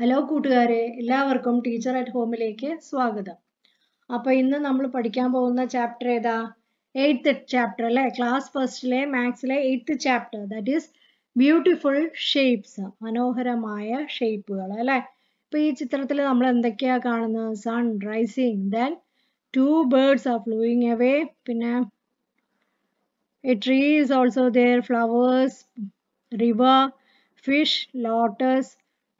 Hello കൂട്ടുകാരെ. എല്ലാവർക്കും teacher at ഹോമിലേക്ക് സ്വാഗതം. അപ്പൊ ഇന്ന് നമ്മൾ പഠിക്കാൻ പോകുന്ന ചാപ്റ്റർ ഏതാ? എയ്ത്ത് ചാപ്റ്റർ അല്ലെ? ക്ലാസ് ഫസ്റ്റിലെ മാത്സിലെ eighth chapter that is beautiful shapes മനോഹരമായ ഷേപ്പുകൾ അല്ലെ? ഇപ്പൊ ഈ ചിത്രത്തിൽ നമ്മൾ എന്തൊക്കെയാ കാണുന്നത്? Sun rising then two birds are flying away പിന്നെ a tree is also there. Flowers river fish lotus.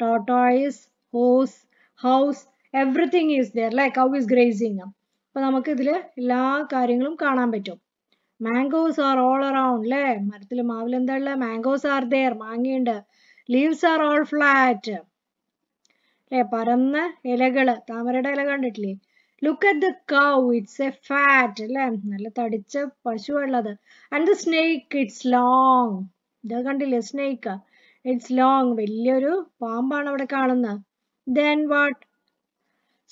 Tortoise horse house everything is there. Like cow is grazing അപ്പൊ നമുക്ക് ഇതിൽ എല്ലാ കാര്യങ്ങളും കാണാൻ പറ്റും. മാംഗോസ് ആർ ഓൾ അറൌണ്ട് അല്ലേ മരത്തിൽ മാവിൽ എന്താ ഉള്ളത് മാംഗോസ് ആർ ദെയർ മാങ്ങയുണ്ട്. ലീവ്സ് ആർ ഓൾ ഫ്ലാറ്റ് അല്ലെ പരന്ന ഇലകൾ. താമരയുടെ ഇല കണ്ടിട്ടില്ലേ? Look at the cow it's a fat അല്ലെ നല്ല തടിച്ച പശു ഉള്ളത്. And the snake it's long ഇത് കണ്ടില്ലേ? സ്നേക്ക് ഇറ്റ്സ് ലോങ് വലിയൊരു പാമ്പാണ് അവിടെ കാണുന്നത് then what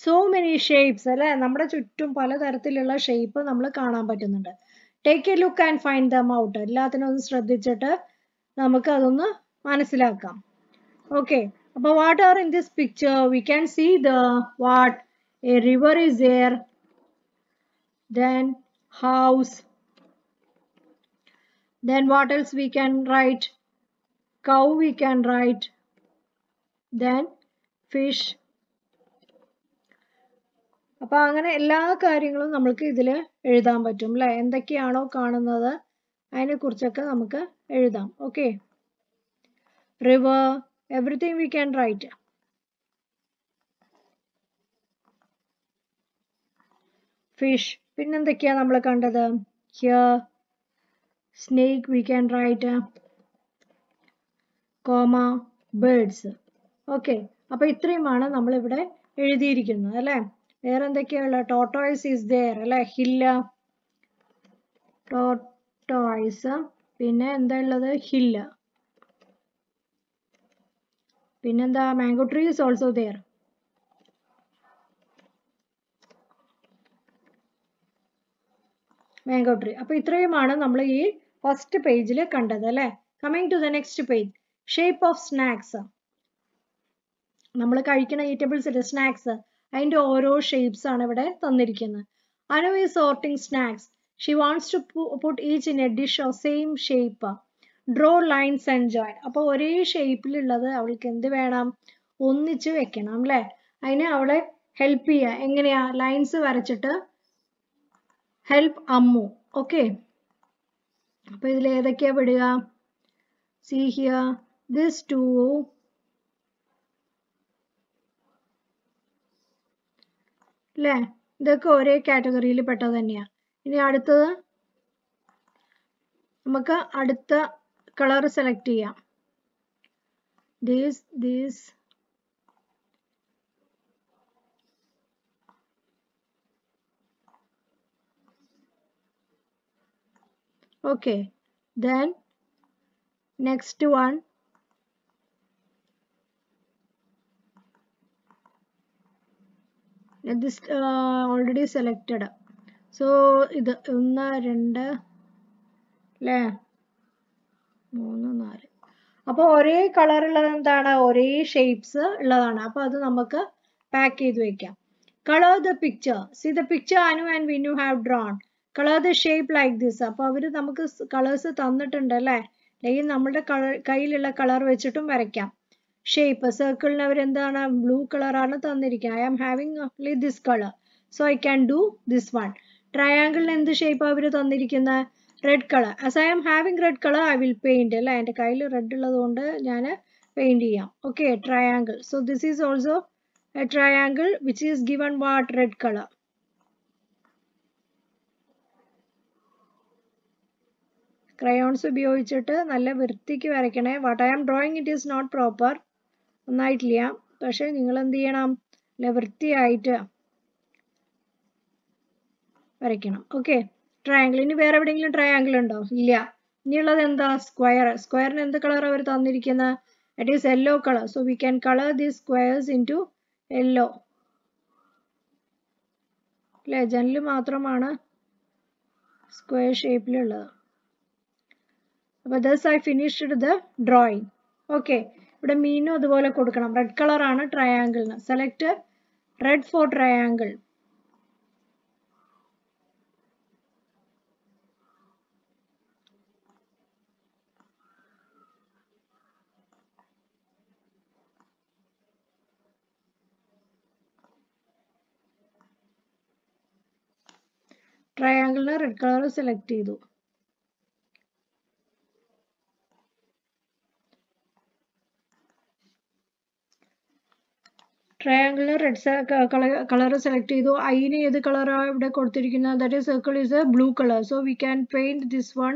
so many shapes അല്ലെ? നമ്മുടെ ചുറ്റും പലതരത്തിലുള്ള ഷേപ്പ് നമ്മൾ കാണാൻ പറ്റുന്നുണ്ട്. Take a look and find them out എല്ലാത്തിനും ഒന്ന് ശ്രദ്ധിച്ചിട്ട് നമുക്ക് അതൊന്ന് മനസ്സിലാക്കാം. ഓക്കെ അപ്പൊ what are in this picture we can see the what a river is air then house then what else we can write? Cow we can write then fish. അപ്പൊ അങ്ങനെ എല്ലാ കാര്യങ്ങളും നമുക്ക് ഇതിൽ എഴുതാൻ പറ്റും അല്ലെ എന്തൊക്കെയാണോ കാണുന്നത് അതിനെക്കുറിച്ചൊക്കെ നമുക്ക് എഴുതാം okay river everything we can write fish പിന്നെന്തൊക്കെയാ നമ്മൾ കണ്ടത്? Here snake we can write comma birds okay അപ്പൊ ഇത്രയുമാണ് നമ്മൾ ഇവിടെ എഴുതിയിരിക്കുന്നത് അല്ലെ? വേറെ എന്തൊക്കെയുള്ള ടോട്ടോയ്സ് ഈസ് ദെയർ അല്ലെ? ഹില്ല. ടോട്ടോയ്സ് പിന്നെ എന്താ ഉള്ളത്? ഹില്ല. പിന്നെന്താ? Mango tree is also there mango tree അപ്പൊ ഇത്രയുമാണ് നമ്മൾ ഈ ഫസ്റ്റ് പേജിൽ കണ്ടത് അല്ലെ? Coming to the next page shape of snacks നമ്മൾ കഴിക്കുന്ന ഈറ്റബിൾസ് ഇല്ലേ? സ്നാക്സ് അതിന്റെ ഓരോ ഷേപ്സ് ആണ് ഇവിടെ തന്നിരിക്കുന്നത്. അനു ഈ sorting snacks she wants to put each in a dish of same shape draw lines and join അപ്പൊ ഒരേ ഷേപ്പിലുള്ളത് അവൾക്ക് എന്ത് വേണം? ഒന്നിച്ച് വെക്കണം അല്ലെ? അതിന് അവളെ ഹെൽപ്പ് ചെയ്യുക. എങ്ങനെയാ? ലൈൻസ് വരച്ചിട്ട് ഹെൽപ്പ് അമ്മു. ഓക്കെ അപ്പൊ ഇതിൽ ഏതൊക്കെയാ വിടുക? സി ദിസ് ടു അല്ലേ ഇതൊക്കെ ഒരേ കാറ്റഗറിയിൽ പെട്ടത് തന്നെയാ. ഇനി അടുത്തത് നമുക്ക് അടുത്ത കളർ സെലക്ട് ചെയ്യാം. These these okay. Then next one. This already selected. So ഇത് ഒന്ന് രണ്ട് അല്ലേ മൂന്ന് നാല്. അപ്പോൾ ഒരേ കളർ ഉള്ളത് എന്താണ്? ഒരേ ഷേപ്സ് ഉള്ളതാണ്. അപ്പോൾ അത് നമുക്ക് പാക്ക് ചെയ്ത് വെക്കാം. Colour the picture see the picture Anu and Vinu have drawn colour the shape like this അപ്പോൾ അവർ നമുക്ക് കളേഴ്സ് തന്നിട്ടുണ്ട് അല്ലേ അല്ലെങ്കിൽ നമ്മുടെ കയ്യിലുള്ള കളർ വെച്ചിട്ടും വരയ്ക്കാം. ഷേപ്പ് സർക്കിളിന് അവരെന്താണ്? ബ്ലൂ കളറാണ് തന്നിരിക്കുന്നത്. I am having only this colour so I can do this one ട്രയാങ്കിളിന് എന്ത് ഷേപ്പ് അവർ തന്നിരിക്കുന്നത് red colour as I am having red colour I will paint അല്ലേ? എന്റെ കയ്യിൽ റെഡ് ഉള്ളത് കൊണ്ട് ഞാൻ പെയിന്റ് ചെയ്യാം. Okay triangle so this is also a triangle which is given what red colour crayons ഉപയോഗിച്ചിട്ട് നല്ല വൃത്തിക്ക് വരയ്ക്കണേ. What I am drawing it is not proper നന്നായിട്ടില്ല. പക്ഷെ നിങ്ങൾ എന്ത് ചെയ്യണം? നല്ല വൃത്തിയായിട്ട് വരയ്ക്കണം. ഓക്കെ ട്രയാങ്കിൾ ഇനി വേറെ എവിടെയെങ്കിലും ട്രയാങ്കിൾ ഉണ്ടോ? ഇല്ല. ഇനിയുള്ളത് എന്താ? സ്ക്വയർ സ്ക്വയറിന് എന്ത് കളർ അവർ തന്നിരിക്കുന്നത് is yellow colour so we can colour the squares in to yellow അല്ലേ? ജനൽ മാത്രമാണ് സ്ക്വയർ ഷേപ്പിലുള്ളത് അപ്പോൾ thus I finished the drawing okay ഇവിടെ മീനും അതുപോലെ കൊടുക്കണം. റെഡ് കളർ ആണ് ട്രയാങ്കിളിന് സെലക്ട് റെഡ് ഫോർ ട്രയാങ്കിൾ ട്രയാങ്കിളിന് റെഡ് കളർ സെലക്ട് ചെയ്തു. ട്രയാങ്കിളിന് റെഡ് കളർ സെലക്ട് ചെയ്തു. ഐന് ഏത് കളറാണ് ഇവിടെ കൊടുത്തിരിക്കുന്നത്? That is circle is a blue colour so we can paint this one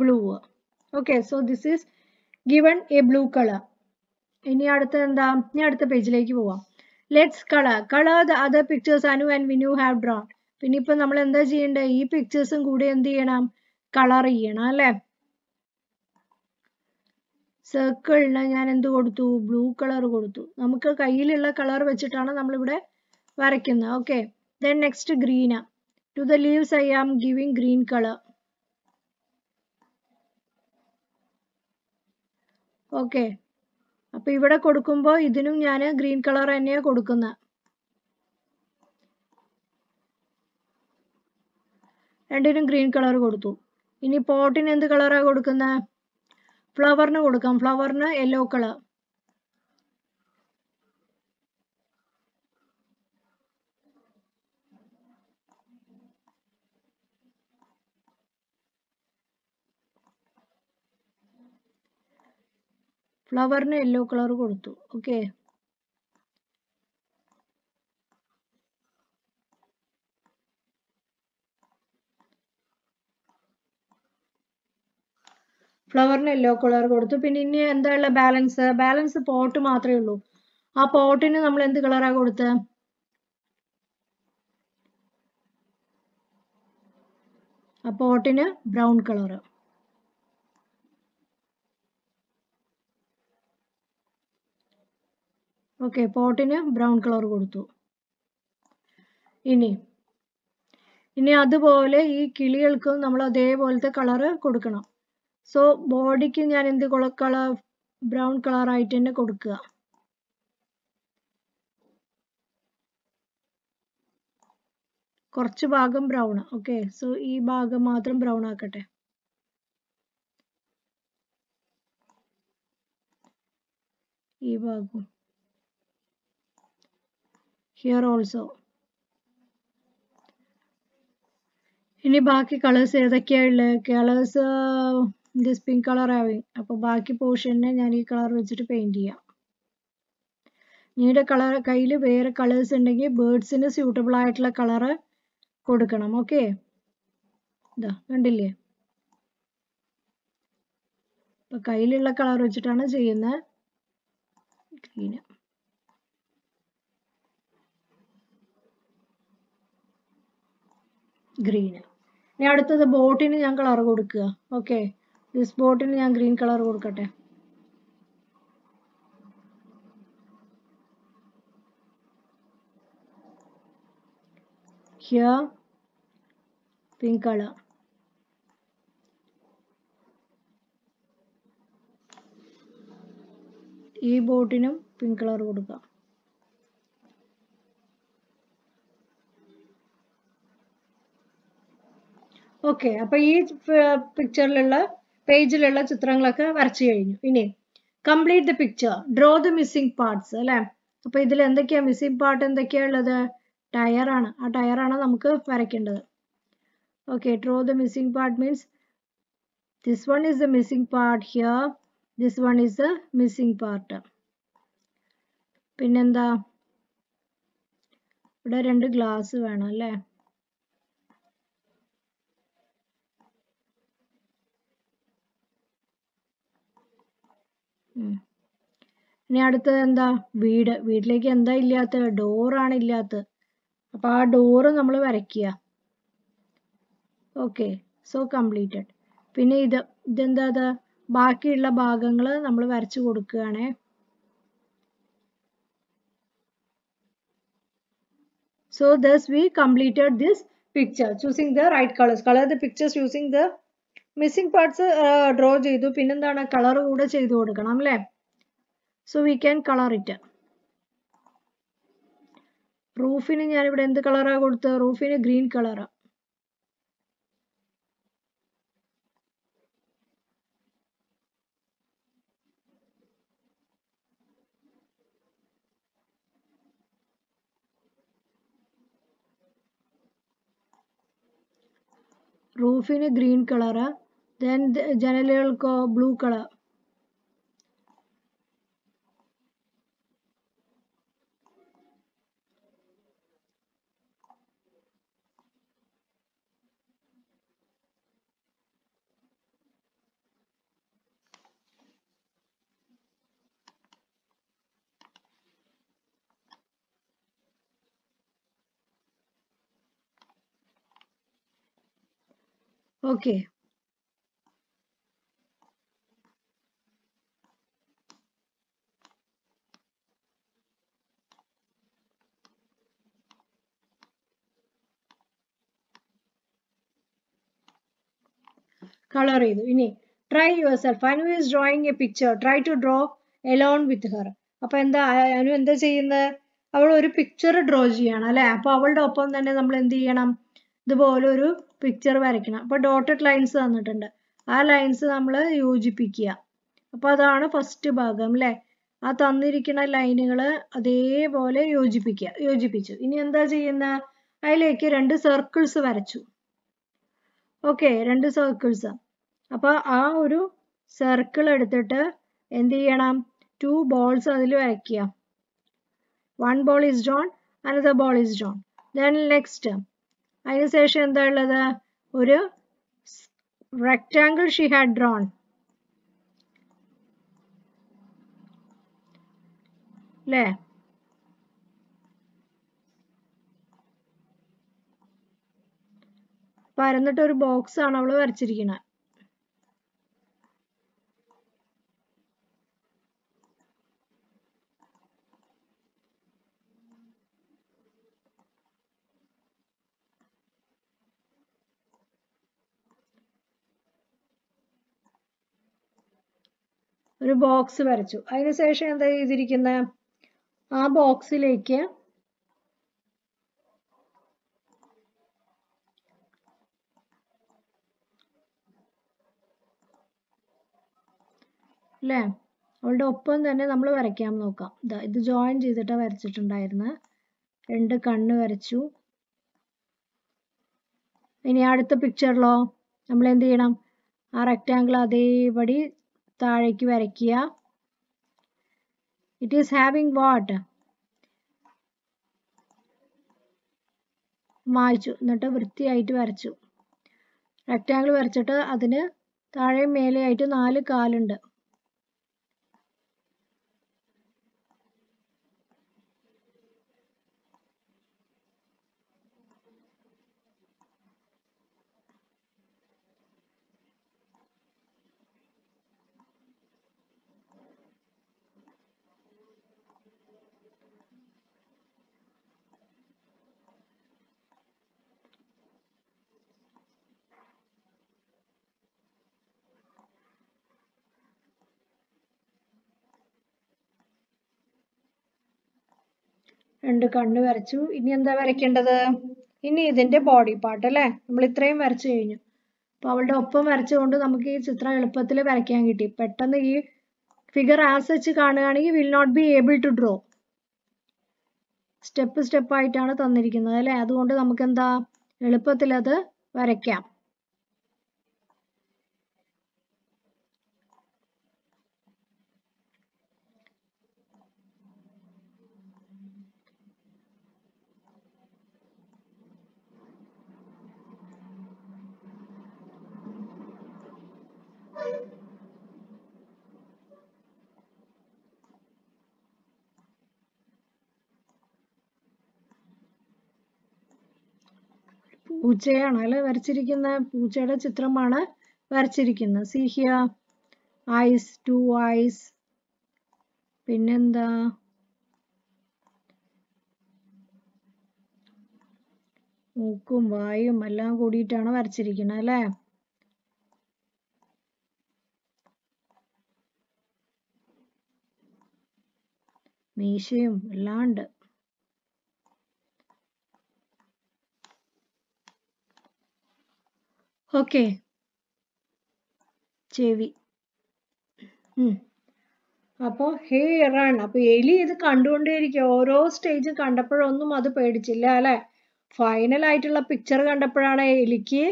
blue okay so this is given a blue colour ഇനി അടുത്ത എന്താ? ഇനി അടുത്ത പേജിലേക്ക് പോവാം. Let's colour colour the other pictures Anu and Vinu have drawn പിന്നെ ഇപ്പൊ നമ്മൾ എന്താ ചെയ്യേണ്ടത് ഈ പിക്ചേഴ്സും കൂടി എന്ത് ചെയ്യണം? കളർ ചെയ്യണം അല്ലേ? സർക്കിളിന് ഞാൻ എന്ത് കൊടുത്തു? ബ്ലൂ കളർ കൊടുത്തു. നമുക്ക് കയ്യിലുള്ള കളർ വെച്ചിട്ടാണ് നമ്മളിവിടെ വരയ്ക്കുന്നത്. Okay then next green to the leaves I am giving green colour okay അപ്പൊ ഇവിടെ കൊടുക്കുമ്പോൾ ഇതിനും ഞാൻ ഗ്രീൻ കളർ തന്നെയാണ് കൊടുക്കുന്നത് രണ്ടിനും ഗ്രീൻ കളർ കൊടുത്തു. ഇനി പോട്ടിന് എന്ത് കളറാണ് കൊടുക്കുന്നത് ഫ്ലവറിന് കൊടുക്കാം. ഫ്ലവറിന് യെല്ലോ കളർ ഫ്ലവറിന് യെല്ലോ കളർ കൊടുത്തു. ഓക്കെ ഫ്ലവറിന് യെല്ലോ കളർ കൊടുത്തു. പിന്നെ ഇനി എന്താ ഉള്ള ബാലൻസ് ബാലൻസ് പോട്ട് മാത്രമേ ഉള്ളൂ. ആ പോട്ടിന് നമ്മൾ എന്ത് കളറാ കൊടുത്തത് ആ പോട്ടിന് ബ്രൗൺ കളർ ഓക്കെ പോട്ടിന് ബ്രൗൺ കളർ കൊടുത്തു. ഇനി ഇനി അതുപോലെ ഈ കിളികൾക്കും നമ്മൾ അതേപോലത്തെ കളറ് കൊടുക്കണം. സോ ബോഡിക്ക് ഞാൻ എന്ത് കളർ ബ്രൗൺ കളർ ആയിട്ട് തന്നെ കൊടുക്കുക. കുറച്ച് ഭാഗം ബ്രൗൺ ഓക്കെ സോ ഈ ഭാഗം മാത്രം ബ്രൗൺ ആക്കട്ടെ. ഈ ഭാഗം ഹിയർ ഓൾസോ ഇനി ബാക്കി കളേഴ്സ് ഏതൊക്കെയാ ഉള്ളത്? കളേഴ്സ് ദിസ് പിങ്ക് കളർ ആവി. അപ്പോൾ ബാക്കി പോർഷനെ ഞാൻ ഈ കളർ വെച്ചിട്ട് പെയിന്റ് ചെയ്യാം. നിങ്ങളുടെ കളർ കയ്യിൽ വേറെ കളേഴ്സ് ഉണ്ടെങ്കിൽ ബേർഡ്സിന് സ്യൂട്ടബിൾ ആയിട്ടുള്ള കളറ് കൊടുക്കണം. ഓക്കെ ഇതാ കണ്ടില്ലേ? ഇപ്പൊ കയ്യിലുള്ള കളർ വെച്ചിട്ടാണ് ചെയ്യുന്നത്. ഗ്രീന് ഗ്രീന് ഇനി അടുത്തത് ബോട്ടിന് ഞാൻ കളർ കൊടുക്കുക. ഓക്കെ ദിസ് ബോട്ടിന് ഞാൻ ഗ്രീൻ കളർ കൊടുക്കട്ടെ? ഹിയർ പിങ്ക് കളർ ഈ ബോട്ടിനും പിങ്ക് കളർ കൊടുക്കാം. ഓക്കെ അപ്പൊ ഈ പിക്ചറിലുള്ള പേജിലുള്ള ചിത്രങ്ങളൊക്കെ വരച്ചു കഴിഞ്ഞു. ഇനി complete the picture draw the missing parts അല്ലെ? അപ്പൊ ഇതിൽ എന്തൊക്കെയാ? മിസ്സിംഗ് പാർട്ട് എന്തൊക്കെയാ ഉള്ളത്? ടയറാണ് ആ ടയറാണ് നമുക്ക് വരയ്ക്കേണ്ടത്. Okay draw the missing part means this one is the missing part here this one is the missing part പിന്നെന്താ? ഇവിടെ രണ്ട് ഗ്ലാസ് വേണം അല്ലേ? ഇനി അടുത്തത് എന്താ? വീട്. വീട്ടിലേക്ക് എന്താ ഇല്ലാത്ത ഡോറാണ് ഇല്ലാത്തത്. അപ്പൊ ആ ഡോറ് നമ്മൾ വരയ്ക്കുക. ഓക്കെ സോ കംപ്ലീറ്റഡ് പിന്നെ ഇത് ഇതെന്താ ബാക്കിയുള്ള ഭാഗങ്ങൾ നമ്മൾ വരച്ചു കൊടുക്കുകയാണേ. So thus we completed this picture choosing the right colors. Color the pictures using the missing parts draw ചെയ്തു. പിന്നെന്താണ്? കളർ കൂടെ ചെയ്തു കൊടുക്കണം അല്ലേ? So we can colour it റൂഫിന് ഞാനിവിടെ എന്ത് കളറാണ് കൊടുത്തത്? റൂഫിന് ഗ്രീൻ കളറാണ് റൂഫിന് ഗ്രീൻ കളറ് ദെൻ ജനലുകൾക്കോ ബ്ലൂ കളർ ഓക്കെ കളർ ചെയ്തു. ഇനി try yourself Anu is drawing a picture try to draw alone with her അപ്പൊ എന്താ അനു എന്താ ചെയ്യുന്നത്? അവൾ ഒരു പിക്ചർ ഡ്രോ ചെയ്യണം അല്ലെ? അപ്പൊ അവളുടെ ഒപ്പം തന്നെ നമ്മൾ എന്ത് ചെയ്യണം? ഇതുപോലെ ഒരു പിക്ചർ വരയ്ക്കണം. അപ്പൊ ഡോട്ടഡ് ലൈൻസ് തന്നിട്ടുണ്ട്. ആ ലൈൻസ് നമ്മൾ യോജിപ്പിക്കുക. അപ്പൊ അതാണ് ഫസ്റ്റ് ഭാഗം അല്ലെ? ആ തന്നിരിക്കുന്ന ലൈനുകൾ അതേപോലെ യോജിപ്പിക്കുക. യോജിപ്പിച്ചു. ഇനി എന്താ ചെയ്യുന്ന അതിലേക്ക് രണ്ട് സർക്കിൾസ് വരച്ചു. ഓക്കെ രണ്ട് സർക്കിൾസ് അപ്പൊ ആ ഒരു സർക്കിൾ എടുത്തിട്ട് എന്ത് ചെയ്യണം? ടു ബോൾസ് അതിൽ വരയ്ക്കുക one ball is drawn another ball is drawn then next അതിനുശേഷം എന്താ ഉള്ളത്? ഒരു rectangle she had drawn. അല്ലേ പരന്നിട്ട് ഒരു ബോക്സ് ആണ് അവൾ വരച്ചിരിക്കുന്നത് ഒരു ബോക്സ് വരച്ചു. അതിനുശേഷം എന്താ ചെയ്തിരിക്കുന്നത് ആ ബോക്സിലേക്ക് അല്ലേ അവളുടെ ഒപ്പം തന്നെ നമ്മൾ വരയ്ക്കാൻ നോക്കാം. ഇതാ ജോയിൻ ചെയ്തിട്ടാണ് വരച്ചിട്ടുണ്ടായിരുന്നത് രണ്ട് കണ്ണ് വരച്ചു. ഇനി അടുത്ത പിക്ചറിലോ നമ്മൾ എന്ത് ചെയ്യണം? ആ റെക്റ്റാങ്കിൾ അതേപടി താഴേക്ക് വരയ്ക്കുക. ഇറ്റ് ഈസ് ഹാവിങ് വാട്ട് മായ്ച്ചു. എന്നിട്ട് വൃത്തിയായിട്ട് വരച്ചു. റെക്റ്റാങ്കിൾ വരച്ചിട്ട് അതിന് താഴെ മേലെയായിട്ട് നാല് കാലുണ്ട്. രണ്ട് കണ്ണ് വരച്ചു. ഇനി എന്താ വരയ്ക്കേണ്ടത്? ഇനി ഇതിന്റെ ബോഡി പാർട്ട് അല്ലേ? നമ്മൾ ഇത്രയും വരച്ചു കഴിഞ്ഞു. അപ്പോൾ അവളുടെ ഒപ്പം വരച്ചുകൊണ്ട് നമുക്ക് ഈ ചിത്രം എളുപ്പത്തിൽ വരയ്ക്കാൻ കിട്ടി. പെട്ടെന്ന് ഈ ഫിഗർ ആസ് വെച്ച് കാണുകയാണെങ്കിൽ will not be able to draw step step ആയിട്ടാണ് തന്നിരിക്കുന്നത് അല്ലേ? അതുകൊണ്ട് നമുക്ക് എന്താ എളുപ്പത്തിൽ അത് വരയ്ക്കാം. പൂച്ചയാണ് അല്ലെ വരച്ചിരിക്കുന്ന? പൂച്ചയുടെ ചിത്രമാണ് വരച്ചിരിക്കുന്നത് see here eyes two eyes പിന്നെന്താ? മൂക്കും വായും എല്ലാം കൂടിയിട്ടാണ് വരച്ചിരിക്കുന്നത് അല്ലേ? മീശയും എല്ലാം ഉണ്ട് ഓക്കെ. ചെവി. ഉം. അപ്പൊ ഹേ റൺ അപ്പൊ എലി ഇത് കണ്ടുകൊണ്ടേയിരിക്കും. ഓരോ സ്റ്റേജ് കണ്ടപ്പോഴൊന്നും അത് പേടിച്ചില്ല അല്ലെ? ഫൈനൽ ആയിട്ടുള്ള പിക്ചർ കണ്ടപ്പോഴാണ് എലിക്ക്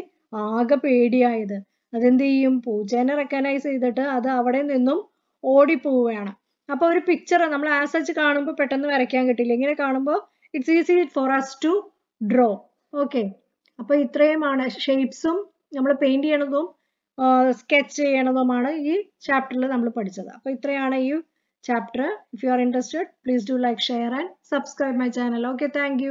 ആകെ പേടിയായത്. അതെന്ത് ചെയ്യും? പൂച്ചേനെ റെക്കഗ്നൈസ് ചെയ്തിട്ട് അത് അവിടെ നിന്നും ഓടിപ്പോവുകയാണ്. അപ്പൊ ഒരു പിക്ചർ നമ്മൾ ആസ് സച്ച് കാണുമ്പോൾ പെട്ടെന്ന് വരയ്ക്കാൻ കിട്ടില്ല. ഇങ്ങനെ കാണുമ്പോൾ it's easy for us to draw okay അപ്പൊ ഇത്രയുമാണ് ഷേപ്സും നമ്മൾ പെയിന്റ് ചെയ്യണതും സ്കെച്ച് ചെയ്യണതുമാണ് ഈ ചാപ്റ്ററിൽ നമ്മൾ പഠിച്ചത്. അപ്പൊ ഇത്രയാണ് ഈ chapter if you are interested please do like share and subscribe my channel okay thank